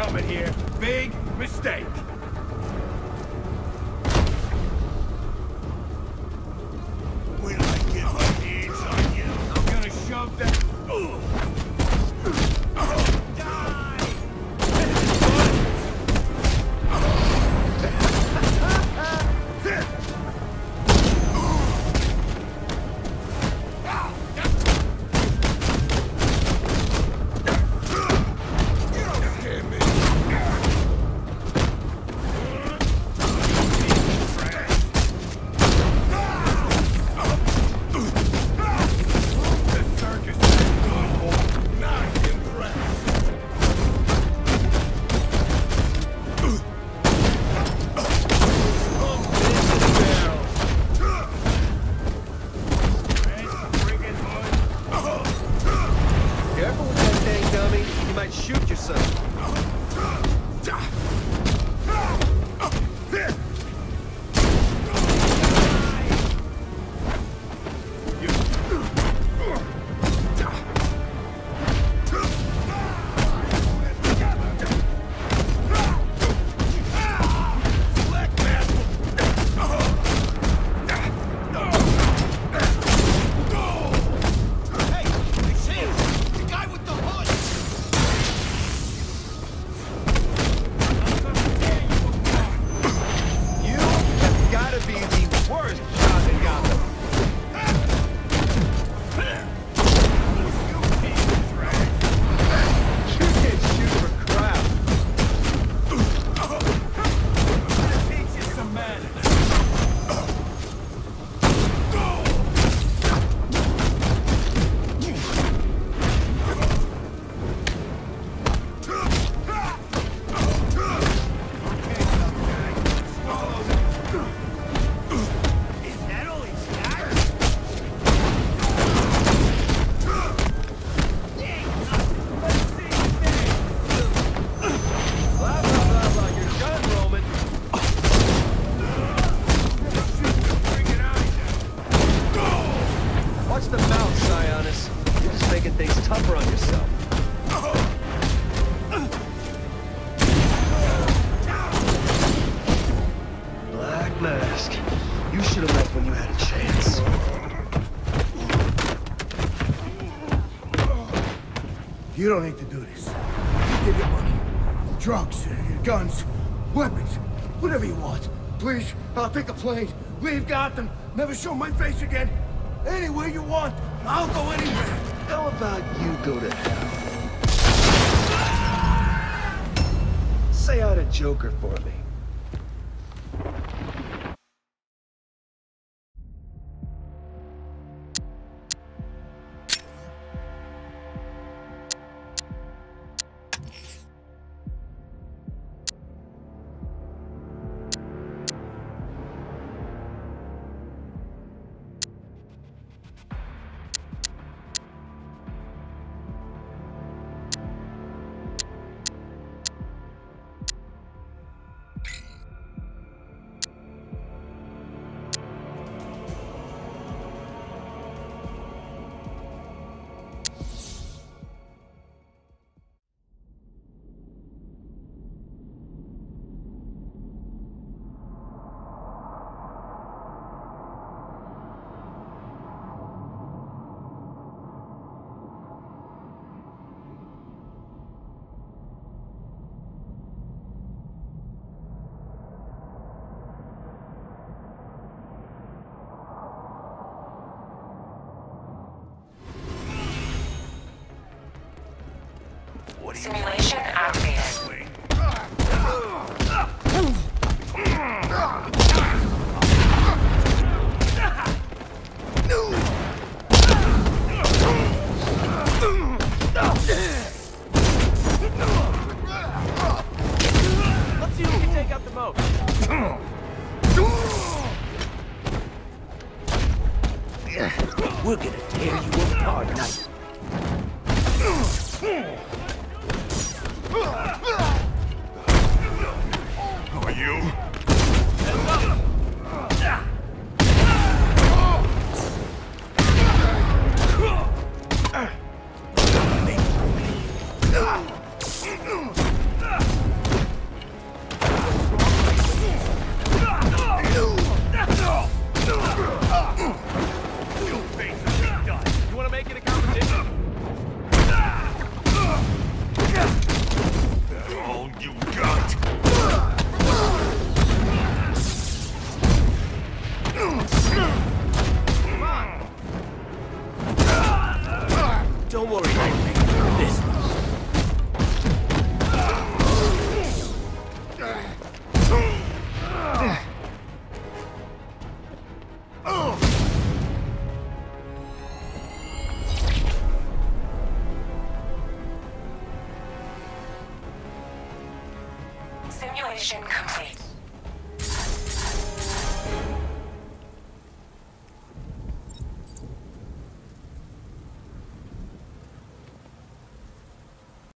coming here. Big mistake. The mouth, Sionis. You're just making things tougher on yourself. Black Mask. You should have left when you had a chance. You don't need to do this. You give your money, drugs, guns, weapons, whatever you want. Please, I'll take a plane, leave Gotham, never show my face again. Anywhere you want, I'll go anywhere. How about you go to hell? Say out a Joker for me. Can take out the most. We're gonna tear you apart, Knight. Are you? Don't worry, this Simulation complete.